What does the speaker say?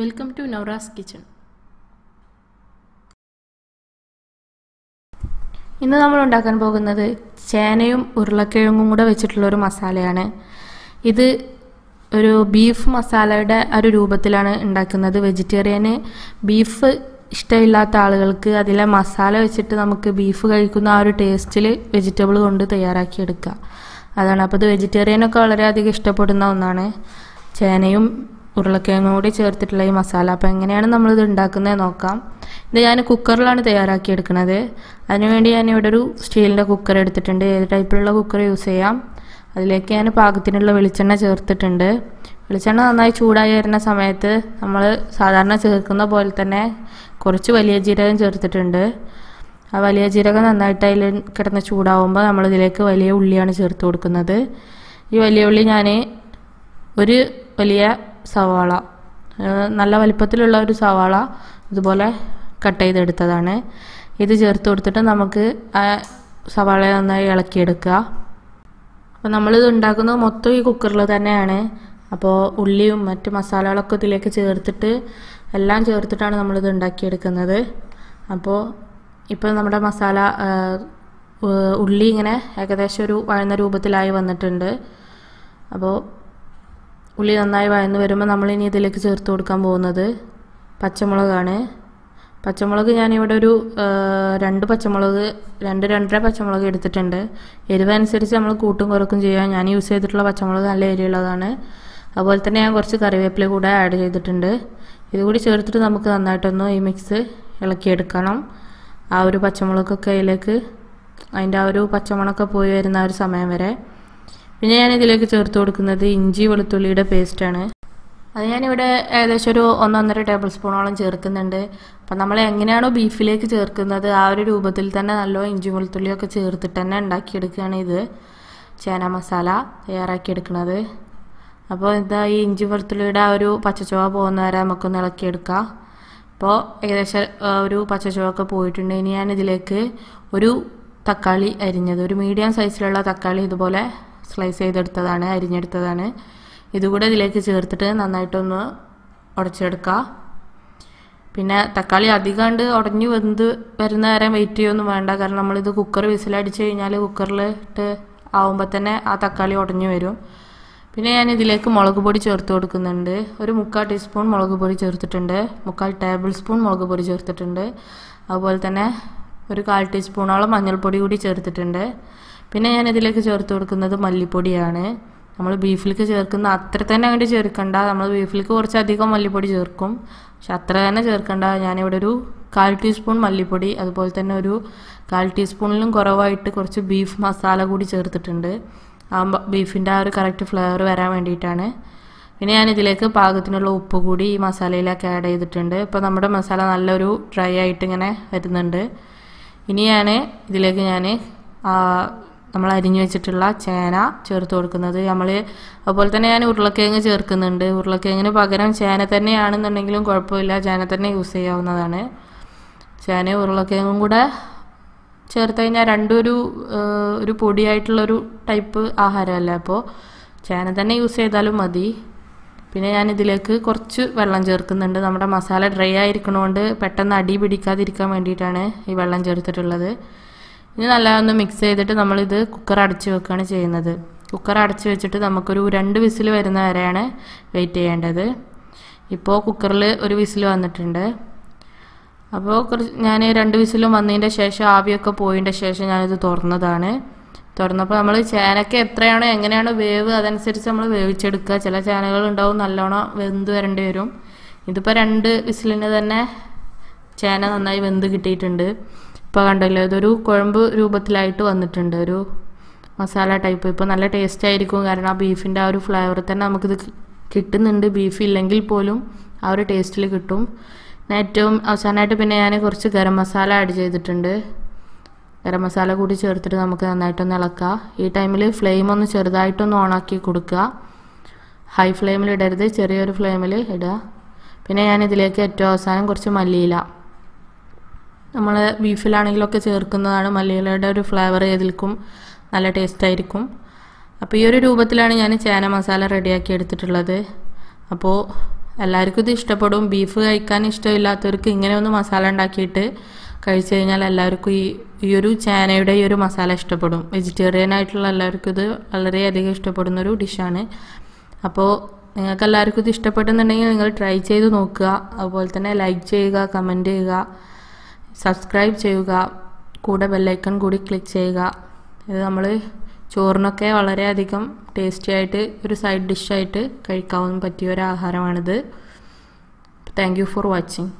Welcome to നൗറാസ് kitchen ഇന്ന് നമ്മൾ ഉണ്ടാക്കാൻ പോകുന്നത് ചേനയും ഉരുളക്കിഴങ്ങും കൂടെ വെച്ചിട്ടുള്ള ഒരു മസാലയാണ്. ഇത് ഒരു ബീഫ് മസാലയുടെ ഒരു രൂപത്തിലാണ് ഉണ്ടാക്കുന്നത്. വെജിറ്റേറിയന് ബീഫ് ഇഷ്ടമില്ലാത്ത ആളുകൾക്ക് അതിലെ മസാല വെച്ചിട്ട് നമുക്ക് ബീഫ് കഴിക്കുന്ന ആ ഒരു ടേസ്റ്റിൽ വെജിറ്റബിൾ കൊണ്ട് തയ്യാറാക്കിയെടുക്കുക. അതാണ്. അപ്പോൾ ഇത് വെജിറ്റേറിയനൊക്കെ വളരെയധികം ഇഷ്ടപ്പെടുന്ന ഒന്നാണ്. ചേനയും ഉരുളക്കിഴങ്ങും ചേർത്തിട്ടുള്ള ഈ മസാല. അപ്പോൾ എങ്ങനെയാണ് നമ്മളിത് ഉണ്ടാക്കുന്നത് നോക്കാം. ഇത് ഞാൻ കുക്കറിലാണ് തയ്യാറാക്കി എടുക്കുന്നത് അതിനുവേണ്ടി ഞാൻ ഇവിടെ ഒരു സ്റ്റീലിന്റെ കുക്കർ എടുത്തിട്ടുണ്ട്. ഏത് ടൈപ്പിലുള്ള കുക്കർ യൂസ് ചെയ്യാം. അതിലേക്ക് ഞാൻ പാകത്തിനുള്ള വെളിച്ചെണ്ണ ചേർത്തിട്ടുണ്ട്. വെളിച്ചെണ്ണ നന്നായി ചൂടായി വരുന്ന സമയത്ത് നമ്മൾ സാധാരണ ചേർക്കുന്ന പോലെ തന്നെ കുറച്ച് വലിയ ജീരകം ചേർത്തിട്ടുണ്ട്. ആ വലിയ ജീരകം നന്നായിട്ട് അതിൽ കിടന്ന് ചൂടാവുമ്പോൾ നമ്മളിതിലേക്ക് വലിയ ഉള്ളിയാണ് ചേർത്ത് കൊടുക്കുന്നത്. ഈ വലിയ ഉള്ളി ഞാൻ ഒരു വലിയ സവാള. നല്ല വലിപ്പത്തിലുള്ള ഒരു സവാള ഇതുപോലെ കട്ട് ചെയ്തെടുത്തതാണ്. ഇത് ചേർത്ത് കൊടുത്തിട്ട് നമുക്ക് സവാള നന്നായി ഇളക്കിയെടുക്കുക. അപ്പോൾ നമ്മളിത് ഉണ്ടാക്കുന്നത് മൊത്തം ഈ കുക്കറിൽ തന്നെയാണ്. അപ്പോൾ ഉള്ളിയും മറ്റ് മസാലകളൊക്കെ ഇതിലേക്ക് ചേർത്തിട്ട് എല്ലാം ചേർത്തിട്ടാണ് നമ്മളിത് ഉണ്ടാക്കിയെടുക്കുന്നത്. അപ്പോൾ ഇപ്പോൾ നമ്മുടെ മസാല ഉള്ളി ഇങ്ങനെ ഏകദേശം ഒരു വഴന്ന രൂപത്തിലായി വന്നിട്ടുണ്ട്. അപ്പോൾ ഉള്ളി നന്നായി വഴന്ന് വരുമ്പോൾ നമ്മൾ ഇനി ഇതിലേക്ക് ചേർത്ത് കൊടുക്കാൻ പോകുന്നത് പച്ചമുളകാണ്. പച്ചമുളക് ഞാനിവിടെ ഒരു രണ്ട് പച്ചമുളക് രണ്ട് രണ്ടര പച്ചമുളക് എടുത്തിട്ടുണ്ട്. എരിവനുസരിച്ച് നമ്മൾ കൂട്ടും കുറക്കും ചെയ്യാം. ഞാൻ യൂസ് ചെയ്തിട്ടുള്ള പച്ചമുളക് നല്ല എരിവുള്ളതാണ്. അതുപോലെ തന്നെ ഞാൻ കുറച്ച് കറിവേപ്പില കൂടെ ആഡ് ചെയ്തിട്ടുണ്ട്. ഇതുകൂടി ചേർത്തിട്ട് നമുക്ക് നന്നായിട്ടൊന്ന് ഈ മിക്സ് ഇളക്കിയെടുക്കണം. ആ ഒരു പച്ചമുളകൊക്കെ അതിലേക്ക് അതിന്റെ ആ ഒരു പച്ചമുളകൊക്കെ പോയി വരുന്ന ആ ഒരു സമയം വരെ. പിന്നെ ഞാൻ ഇതിലേക്ക് ചേർത്ത് കൊടുക്കുന്നത് ഇഞ്ചി വെളുത്തുള്ളിയുടെ പേസ്റ്റാണ് അത് ഞാനിവിടെ ഏകദേശം ഒരു ഒന്നൊന്നര ടേബിൾ സ്പൂണോളം ചേർക്കുന്നുണ്ട്. അപ്പം നമ്മൾ എങ്ങനെയാണോ ബീഫിലേക്ക് ചേർക്കുന്നത് ആ ഒരു രൂപത്തിൽ തന്നെ നല്ല ഇഞ്ചി വെളുത്തുള്ളിയൊക്കെ ചേർത്തിട്ട് തന്നെ ഉണ്ടാക്കിയെടുക്കുകയാണ് ഇത്. ചേന മസാല തയ്യാറാക്കിയെടുക്കുന്നത് അപ്പോൾ എന്താ ഈ ഇഞ്ചി വെളുത്തുള്ളിയുടെ ആ ഒരു പച്ചച്ചുവ പോകുന്ന വരെ നമുക്കൊന്ന് ഇളക്കിയെടുക്കാം. അപ്പോൾ ഏകദേശം ഒരു പച്ചച്ചുവൊക്കെ പോയിട്ടുണ്ട്. ഇനി ഞാൻ ഇതിലേക്ക് ഒരു തക്കാളി അരിഞ്ഞത് ഒരു മീഡിയം സൈസിലുള്ള തക്കാളി ഇതുപോലെ സ്ലൈസ് ചെയ്തെടുത്തതാണ് അരിഞ്ഞെടുത്തതാണ്. ഇതുകൂടെ ഇതിലേക്ക് ചേർത്തിട്ട് നന്നായിട്ടൊന്ന് ഉടച്ചെടുക്കുക പിന്നെ തക്കാളി അധികാണ്ട് ഉടഞ്ഞു വെന്ത് വരുന്ന നേരം വെയിറ്റ് ചെയ്യൊന്നും വേണ്ട. കാരണം നമ്മളിത് കുക്കർ വിസിലടിച്ച് കഴിഞ്ഞാൽ കുക്കറിൽ ഇട്ട് ആവുമ്പോൾ തന്നെ ആ തക്കാളി ഉടഞ്ഞു വരും. പിന്നെ ഞാൻ ഇതിലേക്ക് മുളക് പൊടി ചേർത്ത് കൊടുക്കുന്നുണ്ട്. ഒരു മുക്കാൽ ടീസ്പൂൺ മുളക് പൊടി ചേർത്തിട്ടുണ്ട്. മുക്കാൽ ടേബിൾ സ്പൂൺ മുളക് പൊടി ചേർത്തിട്ടുണ്ട്. അതുപോലെ തന്നെ ഒരു കാൽ ടീസ്പൂണോളം മഞ്ഞൾപ്പൊടി കൂടി ചേർത്തിട്ടുണ്ട്. പിന്നെ ഞാൻ ഇതിലേക്ക് ചേർത്ത് കൊടുക്കുന്നത് മല്ലിപ്പൊടിയാണ്. നമ്മൾ ബീഫിലേക്ക് ചേർക്കുന്ന അത്ര തന്നെ അങ്ങോട്ട് ചേർക്കണ്ട. നമ്മൾ ബീഫിലേക്ക് കുറച്ചധികം മല്ലിപ്പൊടി ചേർക്കും. പക്ഷെ അത്ര തന്നെ ചേർക്കണ്ട. ഞാനിവിടെ ഒരു കാൽ ടീസ്പൂൺ മല്ലിപ്പൊടി അതുപോലെ തന്നെ ഒരു കാൽ ടീസ്പൂണിലും കുറവായിട്ട് കുറച്ച് ബീഫ് മസാല കൂടി ചേർത്തിട്ടുണ്ട്. ആ ബീഫിന്റെ ആ ഒരു കറക്റ്റ് ഫ്ലേവർ വരാൻ വേണ്ടിയിട്ടാണ്. പിന്നെ ഞാൻ ഇതിലേക്ക് പാകത്തിനുള്ള ഉപ്പ് കൂടി ഈ മസാലയിലേക്ക് ആഡ് ചെയ്തിട്ടുണ്ട്. ഇപ്പോൾ നമ്മുടെ മസാല നല്ലൊരു ഡ്രൈ ആയിട്ട് ഇങ്ങനെ വരുന്നുണ്ട്. ഇനി ഞാൻ ഇതിലേക്ക് ഞാൻ നമ്മൾ അരിഞ്ഞു വെച്ചിട്ടുള്ള ചേന ചേർത്ത് കൊടുക്കുന്നത്. നമ്മൾ അതുപോലെ തന്നെ ഞാൻ ഉരുളക്കിഴങ്ങ് ചേർക്കുന്നുണ്ട്. ഉരുളക്കിഴങ്ങിന് പകരം ചേന തന്നെയാണെന്നുണ്ടെങ്കിലും കുഴപ്പമില്ല. ചേന തന്നെ യൂസ് ചെയ്യാവുന്നതാണ്. ചേനയും ഉരുളക്കിഴങ്ങും കൂടെ ചേർത്ത് കഴിഞ്ഞാൽ രണ്ടൊരു ഒരു പൊടിയായിട്ടുള്ളൊരു ടൈപ്പ് ആഹാരമല്ല അപ്പോൾ ചേന തന്നെ യൂസ് ചെയ്താലും മതി. പിന്നെ ഞാൻ ഇതിലേക്ക് കുറച്ച് വെള്ളം ചേർക്കുന്നുണ്ട്. നമ്മുടെ മസാല ഡ്രൈ ആയിരിക്കണോണ്ട് പെട്ടെന്ന് അടി പിടിക്കാതിരിക്കാൻ വേണ്ടിയിട്ടാണ് ഈ വെള്ളം ചേർത്തിട്ടുള്ളത്. ഇനി നല്ലതൊന്ന് മിക്സ് ചെയ്തിട്ട് നമ്മളിത് കുക്കർ അടച്ച് വെക്കുകയാണ് ചെയ്യുന്നത്. കുക്കർ അടച്ച് വെച്ചിട്ട് നമുക്കൊരു രണ്ട് വിസിൽ വരുന്ന വരെയാണ് വെയിറ്റ് ചെയ്യേണ്ടത്. ഇപ്പോൾ കുക്കറിൽ ഒരു വിസിൽ വന്നിട്ടുണ്ട്. അപ്പോൾ കുറച്ച് ഞാൻ രണ്ട് വിസിലും വന്നതിന്റെ ശേഷം ആവിയൊക്കെ പോയതിന്റെ ശേഷം ഞാനിത് തുറന്നതാണ്. തുറന്നപ്പോൾ നമ്മൾ ചേനയ്ക്ക് എത്രയാണോ എങ്ങനെയാണോ വേവ് അതനുസരിച്ച് നമ്മൾ വേവിച്ചെടുക്കുക. ചില ചേനകൾ ഉണ്ടാവും നല്ലോണം വെന്ത് വരേണ്ടി വരും. ഇതിപ്പോൾ രണ്ട് വിസിലിന് തന്നെ ചേന നന്നായി വെന്ത് കിട്ടിയിട്ടുണ്ട്. ഇപ്പോൾ കണ്ടല്ലോ ഇതൊരു കുഴമ്പ് രൂപത്തിലായിട്ട് വന്നിട്ടുണ്ട്. ഒരു മസാല ടൈപ്പ് ഇപ്പോൾ നല്ല ടേസ്റ്റ് ആയിരിക്കും. കാരണം ആ ബീഫിന്റെ ആ ഒരു ഫ്ലേവർ തന്നെ നമുക്കിത് കിട്ടുന്നുണ്ട്. ബീഫ് ഇല്ലെങ്കിൽ പോലും ആ ഒരു ടേസ്റ്റിൽ കിട്ടും. ഏറ്റവും അവസാനമായിട്ട് പിന്നെ ഞാൻ കുറച്ച് ഗരം മസാല ആഡ് ചെയ്തിട്ടുണ്ട്. ഗരം മസാല കൂടി ചേർത്തിട്ട് നമുക്ക് നന്നായിട്ടൊന്ന് ഇളക്കുക ഈ ടൈമിൽ ഫ്ലെയിം ഒന്ന് ചെറുതായിട്ടൊന്ന് ഓണാക്കി കൊടുക്കുക ഹൈ ഫ്ലെയിമിൽ ഇടരുത്. ചെറിയൊരു ഫ്ലെയിമിൽ ഇടുക പിന്നെ ഞാൻ ഇതിലേക്ക് ഏറ്റവും അവസാനം കുറച്ച് മല്ലിയില നമ്മൾ ബീഫിലാണെങ്കിലൊക്കെ ചേർക്കുന്നതാണ്. മല്ലിയിലയുടെ ഒരു ഫ്ലേവർ ഏതിൽക്കും നല്ല ടേസ്റ്റ് ആയിരിക്കും. അപ്പോൾ ഈ ഒരു രൂപത്തിലാണ് ഞാൻ ചേന മസാല റെഡിയാക്കി എടുത്തിട്ടുള്ളത്. അപ്പോൾ എല്ലാവർക്കും ഇത് ഇഷ്ടപ്പെടും. ബീഫ് കഴിക്കാൻ ഇഷ്ടമില്ലാത്തവർക്ക് ഇങ്ങനെ ഒന്ന് മസാല ഉണ്ടാക്കിയിട്ട് കഴിച്ചു കഴിഞ്ഞാൽ എല്ലാവർക്കും ഈ ഈ ഒരു ചേനയുടെ ഈ ഒരു മസാല ഇഷ്ടപ്പെടും. വെജിറ്റേറിയൻ ആയിട്ടുള്ള എല്ലാവർക്കും ഇത് വളരെയധികം ഇഷ്ടപ്പെടുന്ന ഒരു ഡിഷാണ് അപ്പോൾ നിങ്ങൾക്ക് എല്ലാവർക്കും ഇത് ഇഷ്ടപ്പെട്ടെന്നുണ്ടെങ്കിൽ നിങ്ങൾ ട്രൈ ചെയ്ത് നോക്കുക. അതുപോലെ തന്നെ ലൈക്ക് ചെയ്യുക കമന്റ് ചെയ്യുക. സബ്സ്ക്രൈബ് ചെയ്യുക കൂടെ ബെല്ലൈക്കൺ കൂടി ക്ലിക്ക് ചെയ്യുക. ഇത് നമ്മൾ ചോറിനൊക്കെ വളരെയധികം ടേസ്റ്റി ആയിട്ട് ഒരു സൈഡ് ഡിഷായിട്ട് കഴിക്കാവുന്ന പറ്റിയ ഒരു ആഹാരമാണിത്. Thank you for watching